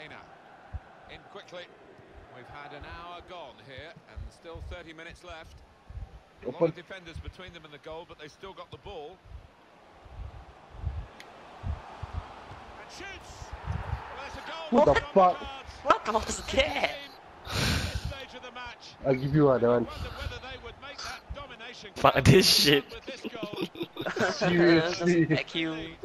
Reina. In quickly. We've had an hour gone here and still 30 minutes left. A lot of defenders between them and the goal, but they've still got the ball. And shoots! Well, a goal. What the fuck? What was that? I'll give you one, one. Fuck this shit. Seriously. Thank you.